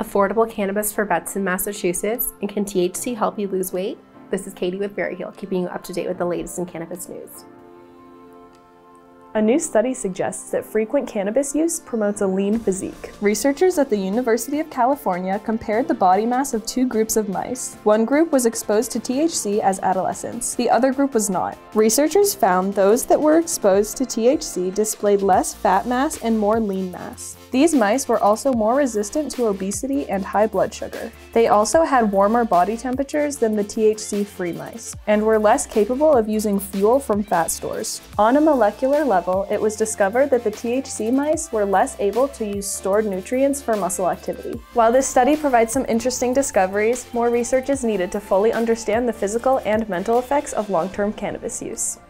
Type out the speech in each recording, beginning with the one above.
Affordable cannabis for vets in Massachusetts, and can THC help you lose weight? This is Katie with Veriheal, keeping you up to date with the latest in cannabis news. A new study suggests that frequent cannabis use promotes a lean physique. Researchers at the University of California compared the body mass of two groups of mice. One group was exposed to THC as adolescents, the other group was not. Researchers found those that were exposed to THC displayed less fat mass and more lean mass. These mice were also more resistant to obesity and high blood sugar. They also had warmer body temperatures than the THC-free mice, and were less capable of using fuel from fat stores. On a molecular level, it was discovered that the THC mice were less able to use stored nutrients for muscle activity. While this study provides some interesting discoveries, more research is needed to fully understand the physical and mental effects of long-term cannabis use.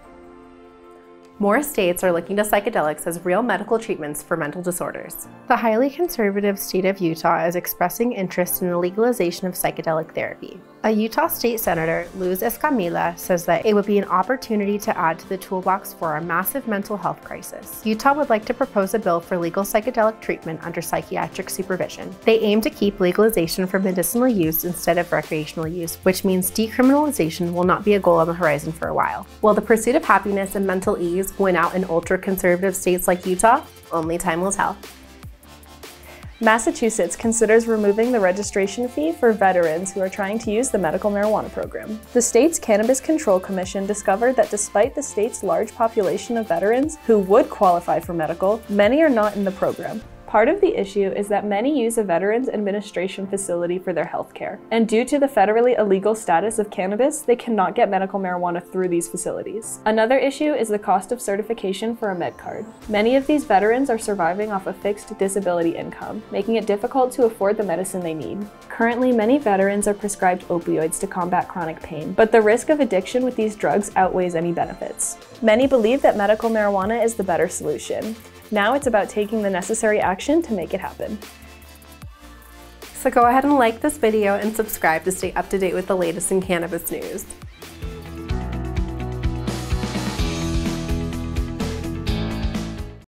More states are looking to psychedelics as real medical treatments for mental disorders. The highly conservative state of Utah is expressing interest in the legalization of psychedelic therapy. A Utah state senator, Luz Escamilla, says that it would be an opportunity to add to the toolbox for our massive mental health crisis. Utah would like to propose a bill for legal psychedelic treatment under psychiatric supervision. They aim to keep legalization for medicinal use instead of recreational use, which means decriminalization will not be a goal on the horizon for a while. While the pursuit of happiness and mental ease went out in ultra-conservative states like Utah? Only time will tell. Massachusetts considers removing the registration fee for veterans who are trying to use the medical marijuana program. The state's Cannabis Control Commission discovered that despite the state's large population of veterans who would qualify for medical, many are not in the program. Part of the issue is that many use a Veterans Administration facility for their health care, and due to the federally illegal status of cannabis, they cannot get medical marijuana through these facilities. Another issue is the cost of certification for a med card. Many of these veterans are surviving off a fixed disability income, making it difficult to afford the medicine they need. Currently, many veterans are prescribed opioids to combat chronic pain, but the risk of addiction with these drugs outweighs any benefits. Many believe that medical marijuana is the better solution. Now it's about taking the necessary action to make it happen. So go ahead and like this video and subscribe to stay up to date with the latest in cannabis news.